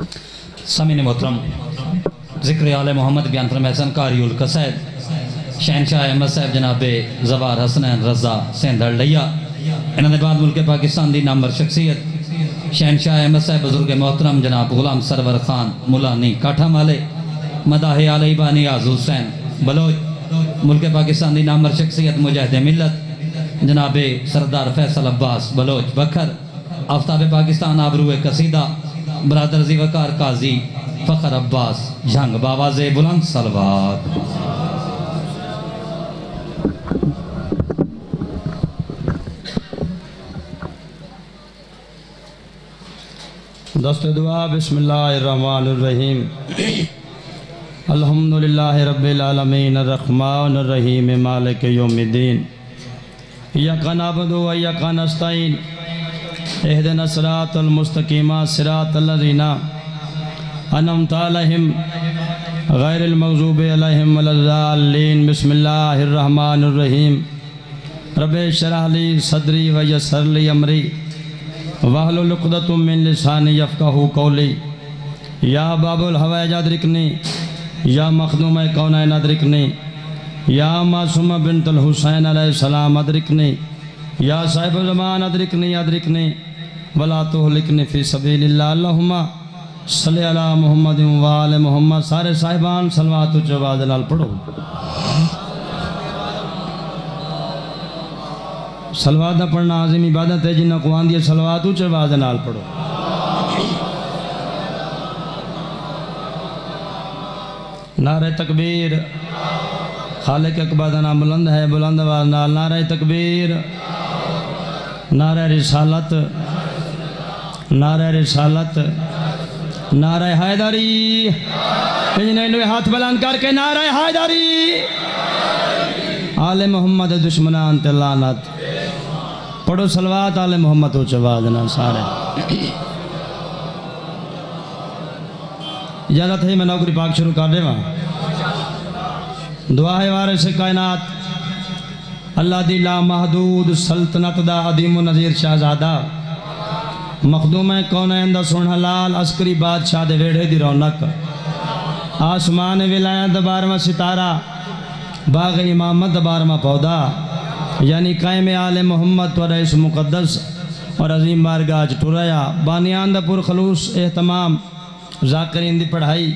समीन मोहतरम, ज़िक्र आल मोहम्मद बयान फरमैसन कारियुल कसैद, शहनशाह अहमद साहब जनाब जवार हसनैन रज़ा सेंधड़ लिया। इन्होंने बाद मुल्क पाकिस्तान की नामवर शख्सियत, शहनशाह अहमद साहब बुज़ुर्ग मोहतरम जनाब गुलाम सरवर खान मुलानी काठा माले मदाह आल बानी आज हुसैन बलोच। मुल्क पाकिस्तान की नामवर शख्सियत मुजाहिद मिलत जनाब सरदार फैसल अब्बास बलोच बखर। आफ्ताब पाकिस्तान आबरू कसीदा बरदर जी वकार काजी फ़खर अब्बास झंग बाबाज बुलंद सलवार। दस्त, दुआ रब्बिल आलमीन अर्रहमान अर्रहीम मालिक यौमिद्दीन। इय्याका नअबुदु व इय्याका नस्तईन इहदिना सिरातल मुस्तकीम सिरातल लज़ीना अनअमता अलैहिम गैरिल मग़ज़ूबि अलैहिम वलद्दाल्लीन बिस्मिल्लाहिर्रहमानिर्रहीम रब्बि इश्रह ली सदरी व यस्सिर ली अमरी वाहलुलुक़दतुम मिन लिसानी कौली या बाबुल हवाइज अदरिकनी या मखदूम कौनैन अदरिकनी या मासूम बिनतुल हुसैन अलैहिस्सलाम अदरिकनी या साहिब ज़मान अदरिकनी अदरिकनी वला तुहलिकनी फ़ी सबीलिल्लाह। अल्लाहुम्मा सल्ली मुहम्मद व आले मुहम्मद। सारे साहिबान सलवात उच्च आवाज़ नाल पढ़ो। सलवात दा पढ़ना आज़िम इबादत है जिन्ना को आंदी है उच्च आवाज़ नाल पढ़ो। नारे तकबीर, खालिक अकबर का नाम बुलंद है, बुलंद आवाज़ नारे तकबीर, नारे रिसालत नारे रिसालत नारे हैदरी इन्हें हाथ बुलंद करके नारे हैदरी आले मोहम्मद दुश्मनान ते लानत। पढ़ो सलवात, आले मोहम्मद उच्च आवाज़ ना सारे। इजाज़त है मैं नौकरी पाक शुरू कर देवा। दुआ है वारे से कायनात। अल्लाह दी ला महदूद सल्तनत दा अदीम नज़ीर शहजादा। मखदूम कौन दा सुन हलाल अस्करी बादशाह दे वेड़े दी रौनक। आसमान विलायत बारवा सितारा, बाग इमामत बारवा पौधा। यानी कायम आल मोहम्मद व इस मुक़दस और अजीम बारगाज टुराया। बानियान दा पुरखलूस, एहतमाम, जाकरीन दी पढ़ाई।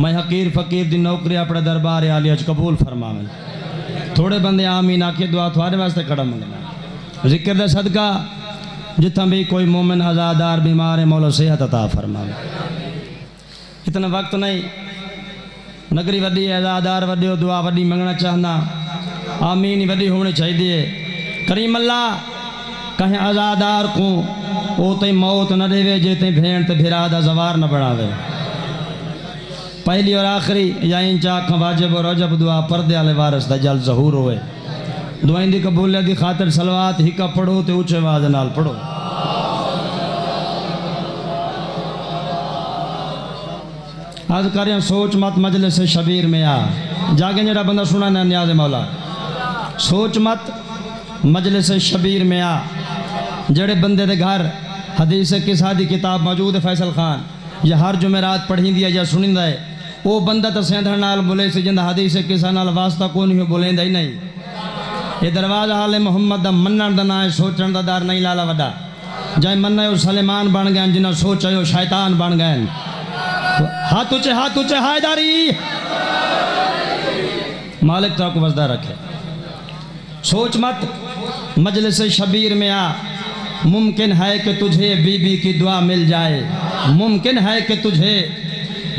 मैं हकीर फ़कीर दी नौकरी अपने दरबार आली अज कबूल फरमावन थोड़े बंदे आमीन आके दुआ थोड़े वास्ते खड़ा मंगना। ज़िक्र सदका जितना भी कोई मोमिन आज़ादार बीमार है, मौला सेहत अता फरमावे। इतना वक्त नहीं, नगरी वड्डी, आज़ादार वड्डी दुआ वड्डी मंगना चाहना आमीन वड्डी होनी चाहिए करीम अल्लाह, कहें आज़ादार को, ओ मौत न देवे, जे ते भेण ते भिरा दा जवार न बढ़ावे। पहली और आखिरी, या इन चाक वाजिब और रजब दुआ पर्दे वाले वारस दा जल जहूर होए दुआइन की कबूलियत की खातर सलवात हिका पढ़ो तो ऊँचे आवाज़ नाल पढ़ो। आज करें सोच मत मजले से शबीर में आ जागे जरा बंदा सुना ना न्याज मौला। सोच मत मजले से शबीर में आ जड़े बंदे दे घर हदीस किसा दी किताब मौजूद है फैसल खान। या हर जुमेरात पढ़ी दिया या सुनिंदा है। वो बंदा तो सेंधड़ नाल बोले से ज़िंदा हदीस किसा नाल वास्ता कौन नहीं, बोलेंदा ही नहीं। ये दरवाज़ा आले मोहम्मद दा मन्नण दा ना है, सोचण दा दर नहीं लाला वड्डा। जाए मन्ना वो सलेमान बन गए जिन्हें सोचा वो शैतान बन गए हाथ ऊँचे हाथ ऊँचे हायदारी। मालिक तो आपको वजदा रखे। सोच मत, मजलिस शबीर में आ। मुमकिन है कि तुझे बीबी की दुआ मिल जाए। मुमकिन है कि तुझे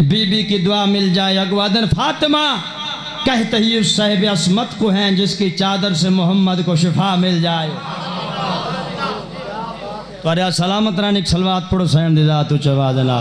बीबी की दुआ मिल जाए। अगवादन फातिमा कहते ही उस साहिब असमत को हैं जिसकी चादर से मोहम्मद को शिफा मिल जाए तो अरे सलामत रानी सलवात पढ़ो सैन दिदा तू चवाद ना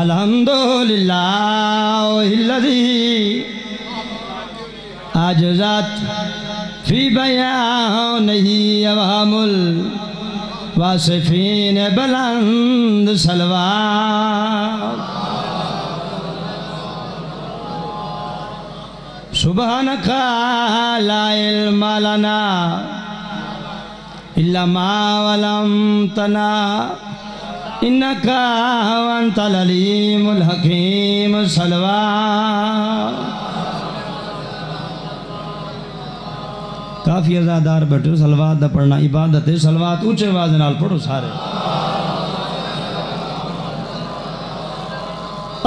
अल्हम्दुलिल्लाह आज रात फ़ी बया नहीं अवामुल वासफीन बलंद सलवार सुबह नखा लाइल मालाना इल्ला मावलम तना इन्नका अंतल अलीमुल हकीम सलवा काफ़ी अजादार बैठो सलवात दा पढ़ना इबादत है सलवात ऊँचे आवाज़ नाल पढ़ो सारे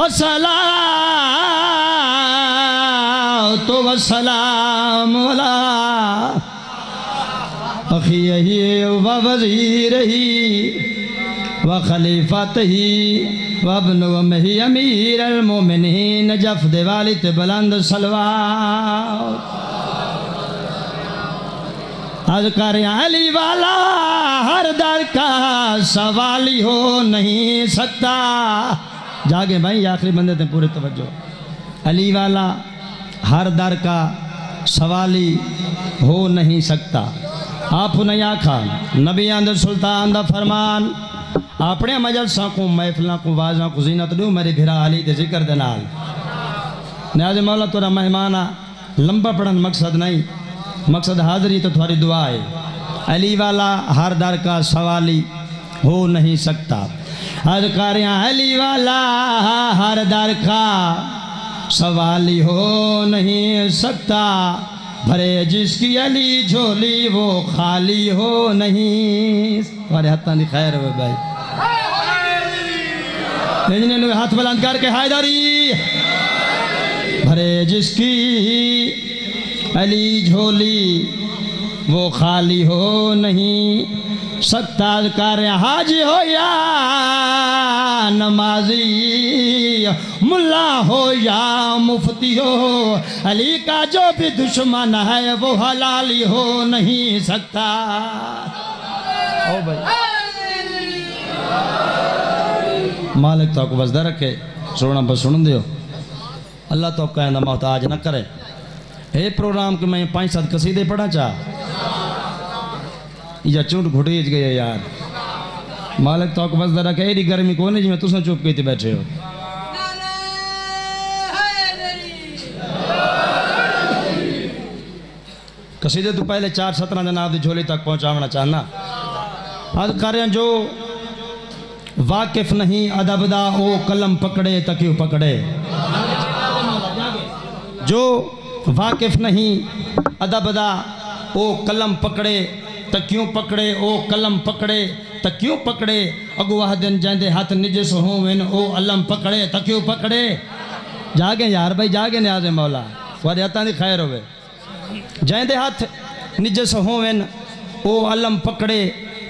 असला तो वसलाम वला अखी ही व वज़ीर ही व खलीफत ही वबन ही अमीर अलमोमिन जफ दिवाली ते बुलंद सलवा आज कर अली वाला हर दर का सवाली हो नहीं सकता। जागे भाई, आखिरी बंदे थे पूरे तवज्जो। अली वाला हर दर का सवाली हो नहीं सकता। आप नहीं आखा नबी अंदर सुल्तान दा फरमान अपने मजलसा को महफिलों को वाजा को जीनत दू मेरे भिरा अली दे ज़िक्र न्याज मौला तोरा मेहमान आ, लंबा पढ़न मकसद नहीं, मकसद हाजिरी तो तुम्हारी दुआ है। अली वाला हर दर का सवाली हो नहीं सकता। हर कार्य अली वाला हर दर का सवाली हो नहीं सकता। भरे जिसकी अली झोली वो खाली हो नहीं। तुम्हारे हाथ में खैर हो भाई। लेकिन हाथ बुलंद करके हायदारी। भरे जिसकी अली झोली वो खाली हो नहीं। सकता कर हाजी हो या नमाजी मुल्ला हो या मुफ्ती हो अली का जो भी दुश्मन है, वो हलाली हो नहीं सकता। ओ भाई। मालिक तो आपको बसदा रखे सोना बस सुन दियो। अल्लाह तो आपका मोहताज न करे। हे प्रोग्राम के मैं पाँच सात कसीदे पढ़ा चाह। या चूट घुटेज गए यार। मालिक तो आपको बसदा रखे एडी गर्मी को नहीं जिमें तुम चुप के बैठे हो? कसीदे तो पहले चार सत्रह जनाब की झोली तक पहुंचाना चाहना अद कार्य जो वाकिफ नहीं अदबदा ओ कलम पकड़े, तक्यू पकड़े। जो वाकिफ नहीं अदबदा ओ कलम पकड़े त क्यों पकड़े? ओ कलम पकड़े, त क्यों पकड़े? अगुवाह दिन जंदे हथ निजस होवन, ओ अलम पकड़े, त क्यों पकड़े? जागे यार भाई, जागे न्याज मौला। थोड़े हथां दी खैर होवे। जंदे हथ निजस होवन, ओ अलम पकड़े,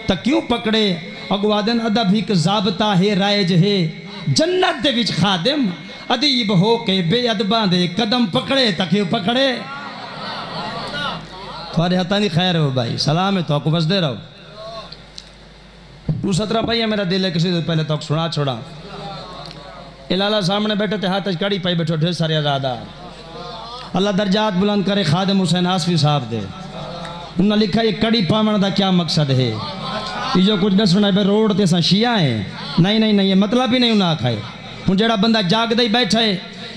त क्यों पकड़े? अगवा दिन अदब हिक ज़ाबता है राइज है। जन्नत दे खादिम, अदीब हो के बेअदबां दे कदम पकड़े तके पकड़े? थोड़े हथां दी खैर हो भाई। सलाम है तो आपको बस दे रहो तू सतरा भाई है मेरा दिल है, किसी पहले तो सुना छोड़ा। इलाला सामने बैठे थे, हाथ कड़ी पाई बैठो, ढेर सारे आजादा अल्लाह दर्जात बुलंद करे, खादिम हुसैन आसफी साहब दे। उन्हें लिखा, ये कड़ी पावन का क्या मकसद है? ये जो कुछ दसना है रोड ते असां शिया है। नहीं नहीं नहीं, ये मतलब ही नहीं उन्हें आखा है जड़ा बंदा जागदा ही बैठा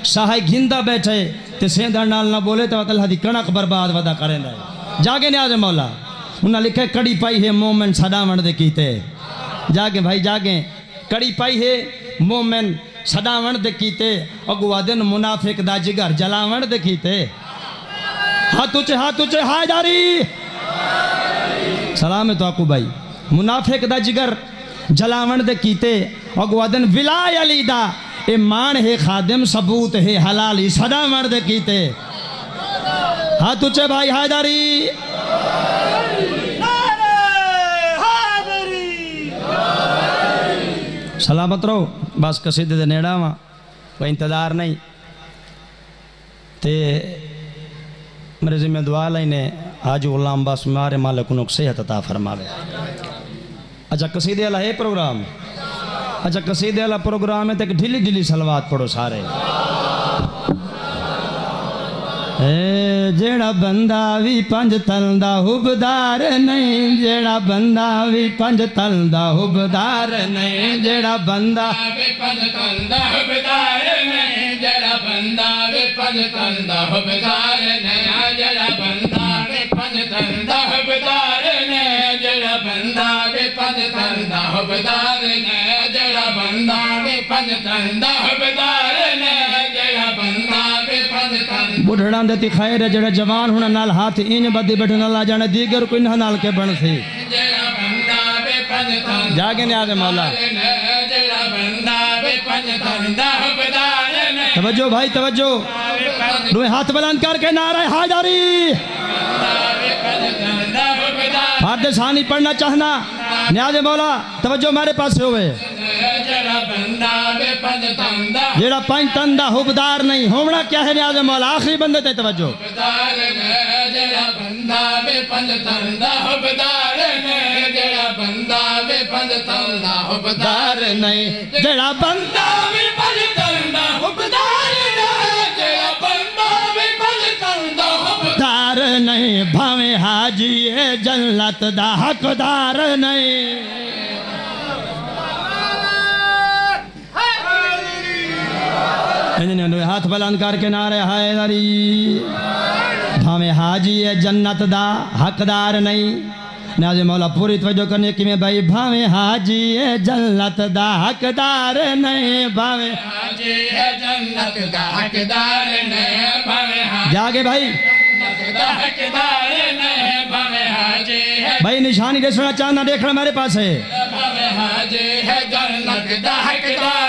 सहाय घिंदा बैठा ते सेंधड़ नाल ना बोले तो अल्लाह दी कणक बर्बाद वदा करेंदा है। जागे न्याज मौला। उन्हें लिखा, कड़ी पाई है मोमेंट सदावण दे कीते। जागे भाई, जागे। कड़ी पाई है मोमेंट सदावण दे कीते। अगुआ दिन मुनाफिक दा जिगर जलावण दे कीते। हाथ उचे हाथ उचे हायदारी सलाम है तो आपको भाई। मुनाफिक दा जिगर जलावण दे कीते। अगुआ दिन विलाय अली दा ए मान है, खादिम सबूत है, हलाली सदावण दे कीते। हाथ उचे भाई, हायदारी। सलामत रहो, बस कसीदे दे नेड़ा वा, कोई इंतज़ार नहीं। ते मेरे जिम्मे दुआ लाइने आज गुलाम बस मारे मालिक नुक सेहत अता फरमावे। अच्छा कसीदे वाला है प्रोग्राम? अच्छा कसीदे वाला प्रोग्राम है तो ढीली ढीली सलवात पढ़ो सारे। ਜਿਹੜਾ ਬੰਦਾ ਵੀ ਪੰਜ ਤਲ ਦਾ ਹੁਬਦਾਰ ਨਹੀਂ ਜਿਹੜਾ ਬੰਦਾ ਵੀ ਪੰਜ ਤਲ ਦਾ ਹੁਬਦਾਰ ਨਹੀਂ ਜਿਹੜਾ ਬੰਦਾ ਵੇ ਪੰਜ ਕੰਦਾ ਹਬਦਾਰ ਨੇ ਜਿਹੜਾ ਬੰਦਾ ਵੇ ਪੰਜ ਕੰਦਾ ਹਬਦਾਰ ਨੇ ਜਿਹੜਾ ਬੰਦਾ ਵੇ ਪੰਜ ਕੰਦਾ ਹਬਦਾਰ ਨੇ ਜਿਹੜਾ ਬੰਦਾ ਵੇ ਪੰਜ ਕੰਦਾ ਹਬਦਾਰ ਨੇ ਜਿਹੜਾ ਬੰਦਾ ਵੇ ਪੰਜ ਕੰਦਾ ਹਬਦਾਰ बुढ़ड़ा दी खैर है जवान होने नाल हाथ इन बदी बैठने वाला जाने दीगर को इन्ह के बन सी। जागे ने आदे मौला। तवज्जो भाई, तवज्जो। दुए हाथ बुलंद करके नारा हाजारी। फर्द सानी पढ़ना चाहना। न्याज मौला, तवज्जो मेरे पास होवे। जेड़ा पंच तन का हुबदार नहीं होना क्या है न्याज मौला आखिरी बंदे ते तवज्जो। हुबदार नहीं बंदा वे तन हुबदार नहीं बंदा वे तन हुबदार नहीं भावे हाजी है जन्नत दा हकदार नहीं इन्होंने हाथ बुलंद करके नारे हाय दरी भावे हाजी है, जन्नत दा, हकदार नहीं। नाजे मौला पूरी तवज्जो करने कि में भाई भावे हाजी है, जन्नत दा, हकदार नहीं भावे हाजी है, जन्नत दा, हकदार नहीं भावे जागे भाई। भाई, निशानी के सुना चांदना देखना मेरे पास है। भावे हाजी है, जन्नत दा, हकदार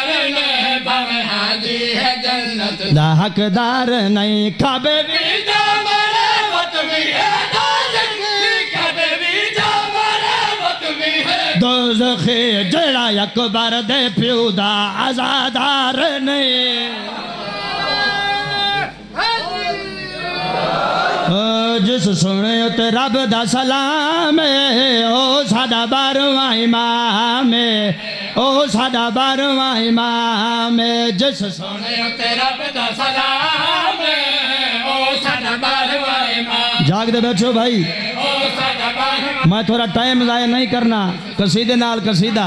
ਜੰਨਤ दा हकदार नहीं काबे भी ਵੀ ਜਾ ਮਰੇ ਵਤ ਵੀ ਹੈ ਦਾਜ਼ਕ ਕਦੇ ਵੀ ਜਾ ਮਰੇ ਵਤ ਵੀ ਹੈ दोज़खे जड़ा अकबर दे प्यो दा आजादार नहीं ओ जिस सुने ते रब दा सलाम है ओ साडा बारवां इमाम है ओ साडा बारवां इमाम है जिस सुने ਸੋਹਣੇ ਉੱਤੇ ਰੱਬ ਦਾ ਸਲਾਮ ਓ ਸਾਡਾ ਬਾਰਵਾ ਇਮਾਮ जाग दे बैठो भाई ਓ ਸਾਡਾ ਬਾਰਵਾ मैं थोड़ा टाइम जाया नहीं करना कसीदे नाल कसीदा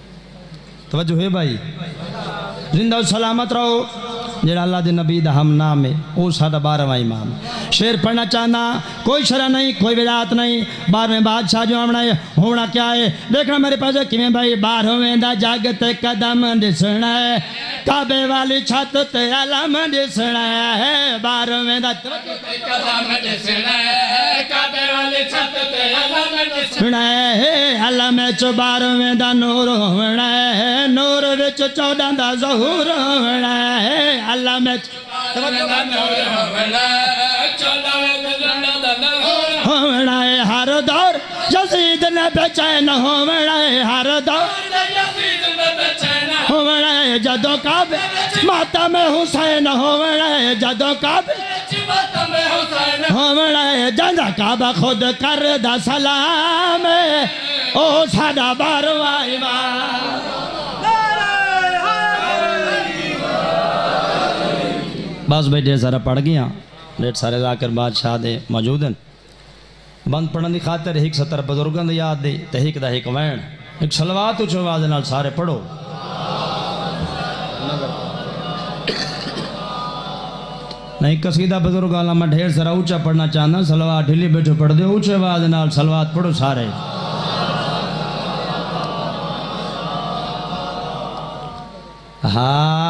तो है भाई। ज़िंदा सलामत रहो। जेड़ा अल्लाह के नबी का हम नाम है वो साढ़ा बारहवा इमाम। शेर पढ़ना चाहता कोई शरा नहीं कोई विरात नहीं। बारहवें बादशाह जो आना है होना क्या है? देखना मेरे पास कि भाई? बारहवें जागत कदम दिसना है। काबे वाली छत ते अलम दिसना है। बारहवें कदम दिसना है। अलम च बारहवें नूर होना है। ਨੂਰ ਵਿੱਚ 14 ਦਾ ਜ਼ਹੂਰ ਹੋਣਾ ਹੈ ਅੱਲਾ ਵਿੱਚ ਹੋਣਾ ਹੈ ਹਰ ਦੌਰ ਯਜ਼ੀਦ ਨੇ ਬੇਚੈਨ ਹੋਣਾ ਹੈ ਹਰ ਦੌਰ ਹੋਣਾ ਹੈ ਜਦੋਂ ਕਾਬੇ ਮਾਤਾ ਮੈਂ ਹੁਸੈਨ ਹੋਣਾ ਹੈ ਜਦੋਂ ਕਾਬੇ ਹੋਣਾ ਹੈ ਜਾਂਦਾ ਕਾਬਾ ਖੁਦ ਕਰਦਾ ਸਲਾਮ ਓ ਸਾਡਾ ਬਾਰਵਾ ਇਮਾਮ बस बैठे सारा पढ़ गया। ढेर सारे जाकर बादशाह दे मौजूद हैं। बंद पढ़ने की खातर एक सत्तर बजुर्गों की याद दे तो एक दा एक वैन एक सलवा उच्च आवाज़ न सारे पढ़ो। नहीं कसीदा बुज़ुर्ग आला मैं ढेर सारा ऊँचा पढ़ना चाहना सलवार ढिली बैठो पढ़ दो, ऊँचे आवाज़ नाल सलवात पढ़ो सारे। हा।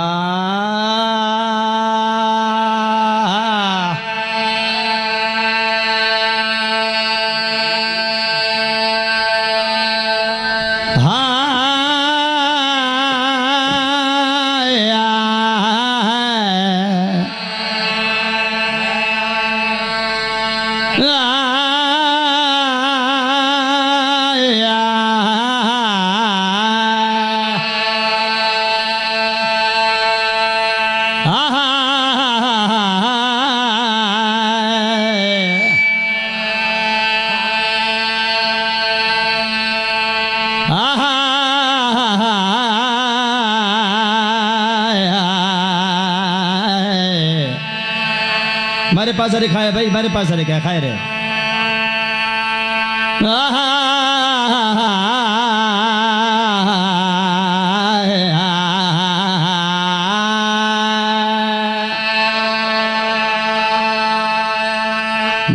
खाए भाई मेरे पास अरे क्या खाए रे?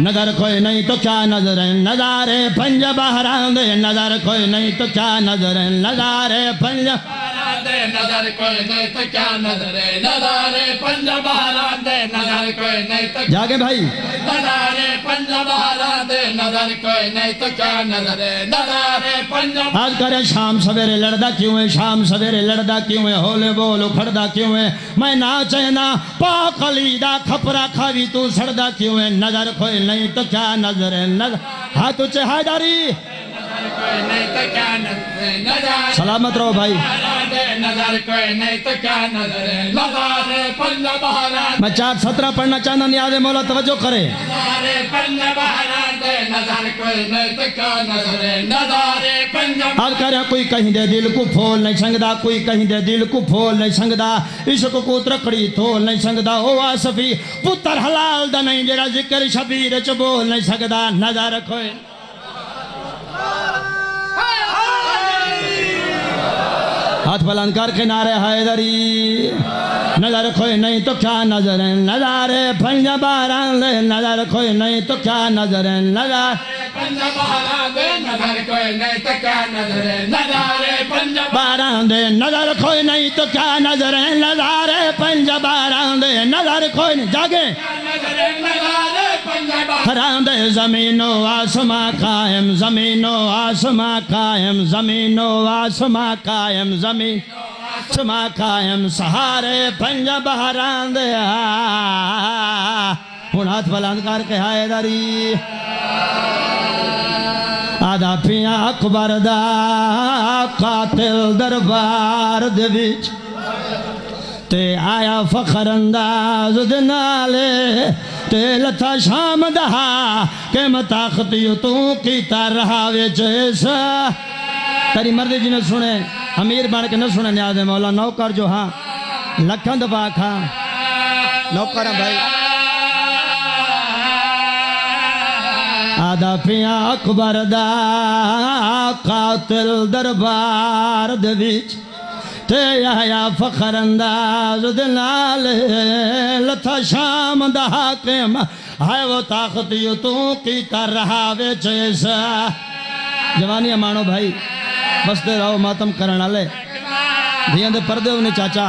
नज़र कोई नहीं तो क्या नज़र है? नजारे पंज बहरांदे नज़र कोई नहीं तो क्या नज़र है? नजारे पंज दे नज़र कोई नहीं तो क्या नज़र नजारे पंजाब दे नज़र कोई नहीं तो जागे भाई नजारे पंजाब दे नज़र कोई नहीं तो क्या नज़र नजारे पंजाब आज करे शाम सवेरे लड़दा क्यों है? शाम सवेरे लड़दा क्यों है? होले बोल उखड़दा क्यों है? मैं ना चहना पाक अलीदा खपरा खावी तू सड़दा क्यों है? नज़र कोई नहीं तो क्या नज़र है? नज़र हाथ उच्चे हायदारी कोई सलामत रहो भाई। कोई मैं चार सत्रह पढ़ना चाहता नहीं आदे मौला तवज्जो करे। कोई आज करे कोई कहीं दे दिल को फोल नहीं संगदा, कोई कहीं दे दिल को फोल नहीं संगदा। इश्क को त्रकड़ी थोल नहीं संगदा। ओ आसफी, पुत्र हलाल दा नहीं, जेड़ा ज़िक्र शबीर च बोल नहीं सकदा नज़र खोए हाथ बलंकर के नारे हैदरी। नज़र खोए नहीं तो क्या नज़र है? नजारे पंजा बारह नज़र खोए नहीं तो क्या नज़र है? नज़र नज़र कोई नहीं तो क्या नज़र है? नजारे पंजाब बारह नज़र खोए नहीं तो क्या नज़र है? नजारे पंज बारह दे नज़र खोए नहीं। जागे। नज़र नजारे रांद जमीनो, आसमा कायम, जमीनो, आसमा कायम, जमीनो, आसमा कायम, ज़मीन, आसमा कायम। सहारे पंज बहरांद हूँ हाथ बुलंद करके हाय दरी। आदा पिया अकबर दा, कातिल दरबार दे विच। ते आया फखर अंदाज दे नाले। तेल था शाम दहा के मताखत तू कीता रहा वे जैस। तेरी मर्दी जी ने सुने, अमीर बन के न सुने न्याज मौला, नौकर जो हाँ लखन दबा खा। नौकर भाई। आदा पिया अकबर दा, कातिल दरबार दे ते आया फखर अंदाज दे नाल, लथा शाम दा हाकिम। है वो ताकत यो तू की कर रहा वे जैसा जवानी मानो भाई बसते रहो मातम करण वाले धियाँ दे पर्दे होने चाचा।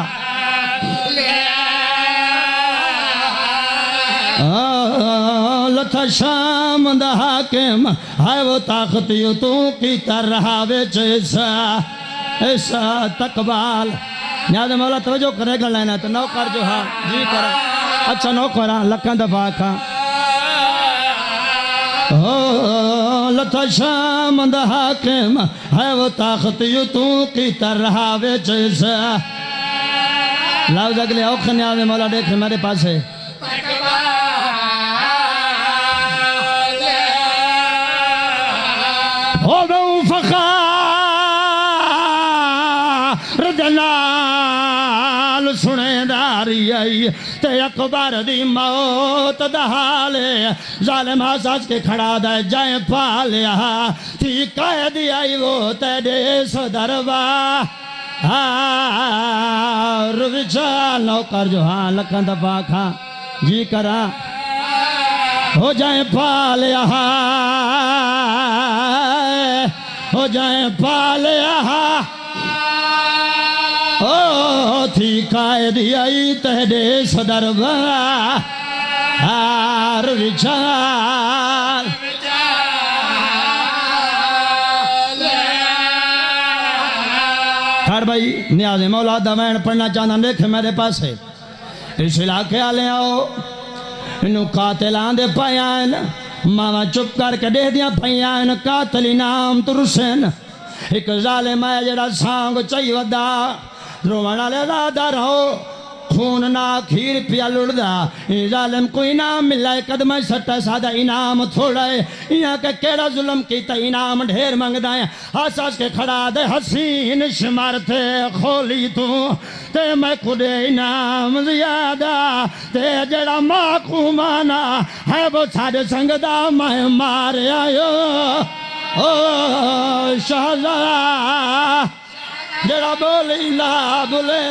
लथा शाम दा हाकिम। है वो ताकत यो तू की कर रहा वे जैसा ऐसा तकबाल न्याज मौला तवज्जो करे गल ना तो नौकर जो हाँ जी कर। अच्छा नौकर हाँ लखा दफ़ा खा हो। लथा शाम दा हाकिम है वो ताकत यो तू की कर रहा वे जैसा लाओ जगले औख न्याज मौला देख मेरे पास। है हो आई ते अकबर दी मौत दहाले, जालिम सच के खड़ा दे जाए पालिया थी कैद आई वो तेरे सदरवा हार नौकर जो हाँ लखन दफ़ा खा जी करा। हो जाए पाल, हो। जाए पाल ओ थी कायद आई तेरे सदरवा हार विचार। खैर भाई नियाज मौला दमैन पढ़ना चाहना, देख मेरे पास। है इस इलाके वाले आओ। इनू कातिलां दे पाया मावा चुप करके दे दिया इन कातली नाम तुरसन। एक जालिम है जड़ा सांग चाहिए रोवण वाले राधा रहो। खून ना खीर पिया लुड़दा। जालिम को इनाम मिला कदम सट्टा सादा इनाम थोड़ा है। यहाँ के केड़ा जुल्म की त इनाम ढेर मंगदा है। हंस हंस के खड़ा दे, हसीन शुमार थे, खोली तू। ते मैं खुदे इनाम ज़्यादा। ते जड़ा माखू माना है, वो सारे संगदा मैं मार आयो। ओ शाहजरा जड़ा बोली ला बोले